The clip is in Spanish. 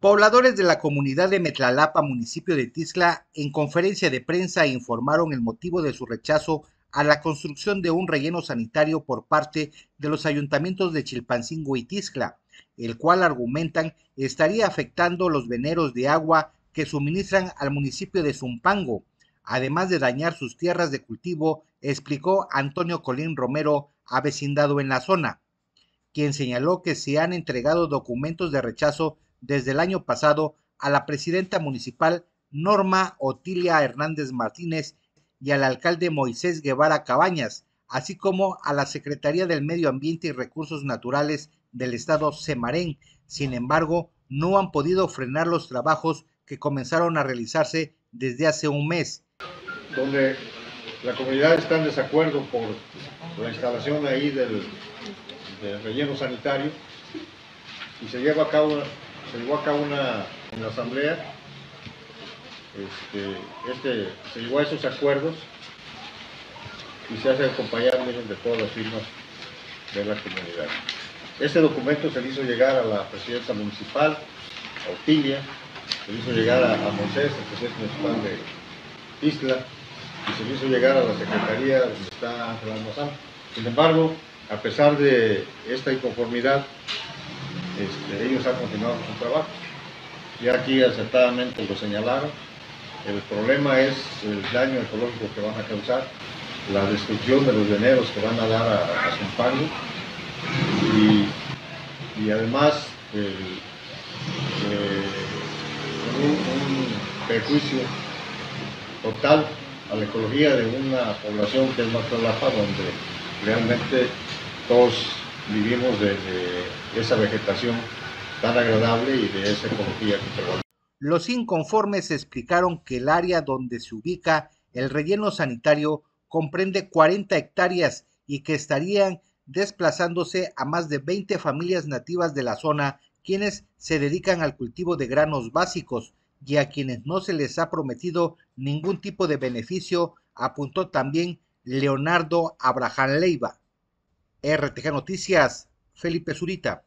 Pobladores de la comunidad de Metlalapa, municipio de Tizla, en conferencia de prensa informaron el motivo de su rechazo a la construcción de un relleno sanitario por parte de los ayuntamientos de Chilpancingo y Tizla, el cual argumentan estaría afectando los veneros de agua que suministran al municipio de Zumpango, además de dañar sus tierras de cultivo, explicó Antonio Colín Romero, avecindado en la zona, quien señaló que se han entregado documentos de rechazo desde el año pasado a la presidenta municipal Norma Otilia Hernández Martínez y al alcalde Moisés Guevara Cabañas, así como a la Secretaría del Medio Ambiente y Recursos Naturales del Estado Semarén. Sin embargo, no han podido frenar los trabajos que comenzaron a realizarse desde hace un mes. Donde la comunidad está en desacuerdo por la instalación ahí del, del relleno sanitario y se lleva a cabo se llevó a cabo una, en la asamblea, este, se llegó a esos acuerdos y se hace acompañar de todas las firmas de la comunidad. Este documento se le hizo llegar a la presidenta municipal, a Otilia, se le hizo llegar a, a Moisés, el presidente municipal de Isla, y se le hizo llegar a la secretaría donde está Ángel Almazán. Sin embargo, a pesar de esta inconformidad, este, ellos han continuado con su trabajo. Y aquí acertadamente lo señalaron. El problema es el daño ecológico que van a causar, la destrucción de los veneros que van a dar a, a y, además eh, un, perjuicio total a la ecología de una población que es Matlapa, donde realmente todos vivimos de, esa vegetación tan agradable y de esa ecología que. Los inconformes explicaron que el área donde se ubica el relleno sanitario comprende 40 hectáreas y que estarían desplazándose a más de 20 familias nativas de la zona quienes se dedican al cultivo de granos básicos y a quienes no se les ha prometido ningún tipo de beneficio, apuntó también Leonardo Abraham Leiva. RTG Noticias, Felipe Zurita.